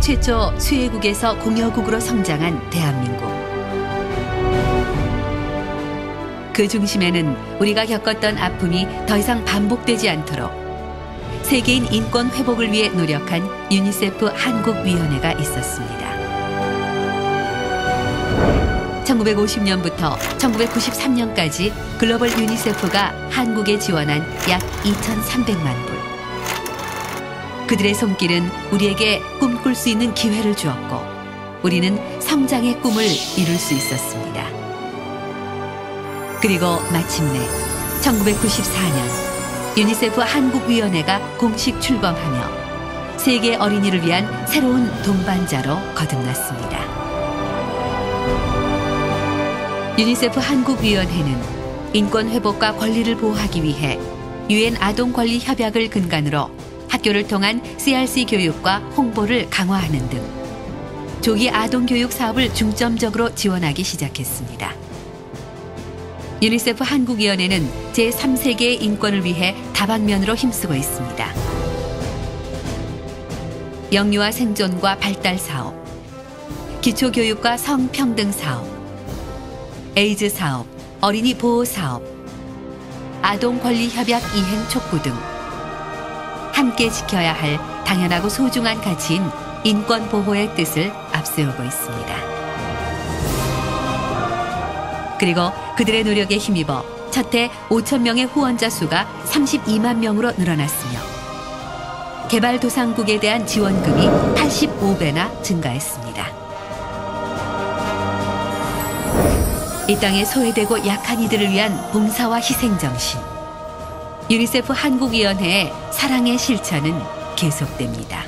최초 수혜국에서 공여국으로 성장한 대한민국. 그 중심에는 우리가 겪었던 아픔이 더 이상 반복되지 않도록 세계인 인권 회복을 위해 노력한 유니세프 한국위원회가 있었습니다. 1950년부터 1993년까지 글로벌 유니세프가 한국에 지원한 약 2,300만 불. 그들의 손길은 우리에게 꿈꿀 수 있는 기회를 주었고 우리는 성장의 꿈을 이룰 수 있었습니다. 그리고 마침내 1994년 유니세프 한국위원회가 공식 출범하며 세계 어린이를 위한 새로운 동반자로 거듭났습니다. 유니세프 한국위원회는 인권 회복과 권리를 보호하기 위해 유엔 아동 권리 협약을 근간으로 학교를 통한 CRC 교육과 홍보를 강화하는 등 조기 아동 교육 사업을 중점적으로 지원하기 시작했습니다. 유니세프 한국위원회는 제3세계의 인권을 위해 다방면으로 힘쓰고 있습니다. 영유아 생존과 발달 사업, 기초교육과 성평등 사업, 에이즈 사업, 어린이 보호 사업, 아동 권리 협약 이행 촉구 등 함께 지켜야 할 당연하고 소중한 가치인 인권 보호의 뜻을 앞세우고 있습니다. 그리고 그들의 노력에 힘입어 첫해 5천 명의 후원자 수가 32만 명으로 늘어났으며 개발도상국에 대한 지원금이 85배나 증가했습니다. 이 땅에 소외되고 약한 이들을 위한 봉사와 희생정신. 유니세프 한국위원회의 사랑의 실천은 계속됩니다.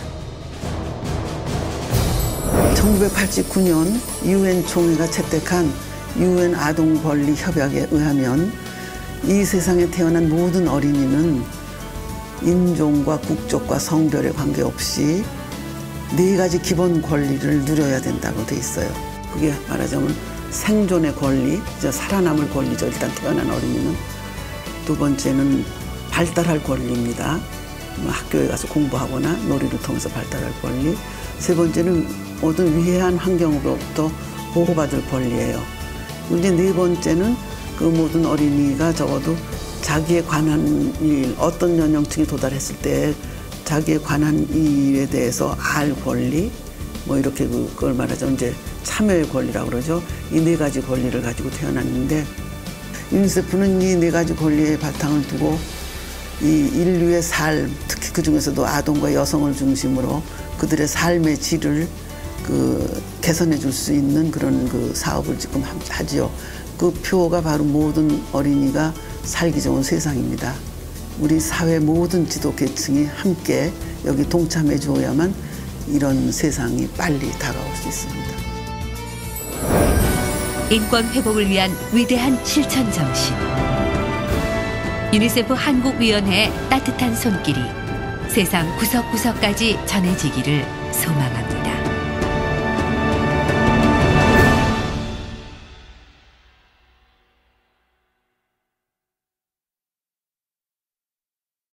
1989년 유엔 총회가 채택한 유엔 아동 권리 협약에 의하면 이 세상에 태어난 모든 어린이는 인종과 국적과 성별에 관계없이 네 가지 기본 권리를 누려야 된다고 돼 있어요. 그게 말하자면 생존의 권리, 살아남을 권리죠. 일단 태어난 어린이는 두 번째는 발달할 권리입니다. 뭐 학교에 가서 공부하거나 놀이를 통해서 발달할 권리. 세 번째는 모든 위해한 환경으로부터 보호받을 권리예요. 이제 네 번째는 그 모든 어린이가 적어도 자기에 관한 일, 어떤 연령층에 도달했을 때 자기에 관한 일에 대해서 알 권리, 뭐 이렇게 그걸 말하자면 이제 참여의 권리라고 그러죠. 이 네 가지 권리를 가지고 태어났는데 유니세프는 이 네 가지 권리의 바탕을 두고 이 인류의 삶, 특히 그 중에서도 아동과 여성을 중심으로 그들의 삶의 질을 그 개선해 줄 수 있는 그런 그 사업을 지금 하지요. 그 표가 바로 모든 어린이가 살기 좋은 세상입니다. 우리 사회 모든 지도 계층이 함께 여기 동참해 주어야만 이런 세상이 빨리 다가올 수 있습니다. 인권 회복을 위한 위대한 실천 정신. 유니세프 한국위원회의 따뜻한 손길이 세상 구석구석까지 전해지기를 소망합니다.